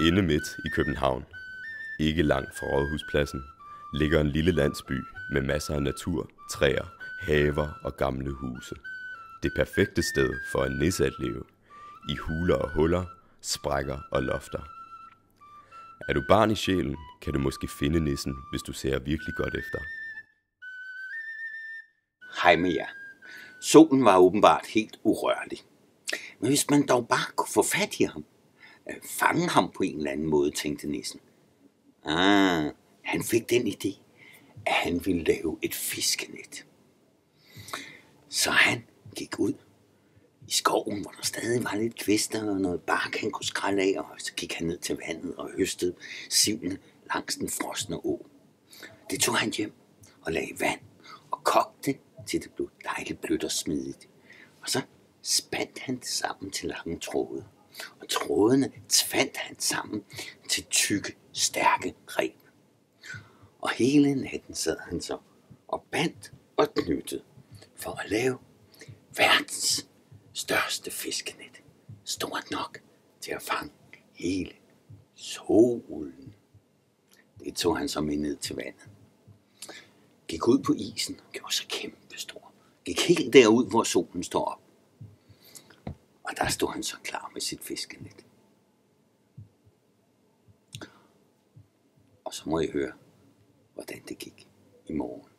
Inde midt i København, ikke langt fra Rådhuspladsen, ligger en lille landsby med masser af natur, træer, haver og gamle huse. Det perfekte sted for en nisse at leve. I huler og huller, sprækker og lofter. Er du barn i sjælen, kan du måske finde nissen, hvis du ser virkelig godt efter. Hej med jer. Solen var åbenbart helt urørlig. Men hvis man dog bare kunne få fat i ham, fange ham på en eller anden måde, tænkte nissen. Ah, han fik den idé, at han ville lave et fiskenet. Så han gik ud i skoven, hvor der stadig var lidt kvister og noget bark, han kunne skrælle af, og så gik han ned til vandet og høstede sivene langs den frosne å. Det tog han hjem og lagde i vand og kogte til det blev dejligt blødt og smidigt. Og så spandt han det sammen til lange tråde. Og trådene tvandt han sammen til tykke, stærke reb. Og hele natten sad han så og bandt og knyttede for at lave verdens største fiskenet. Stort nok til at fange hele solen. Det tog han så med ned til vandet. Gik ud på isen og gjorde sig kæmpe stor. Gik helt derud, hvor solen står op. Og der stod han så klar med sit fiskenet. Og så må I høre, hvordan det gik i morgen.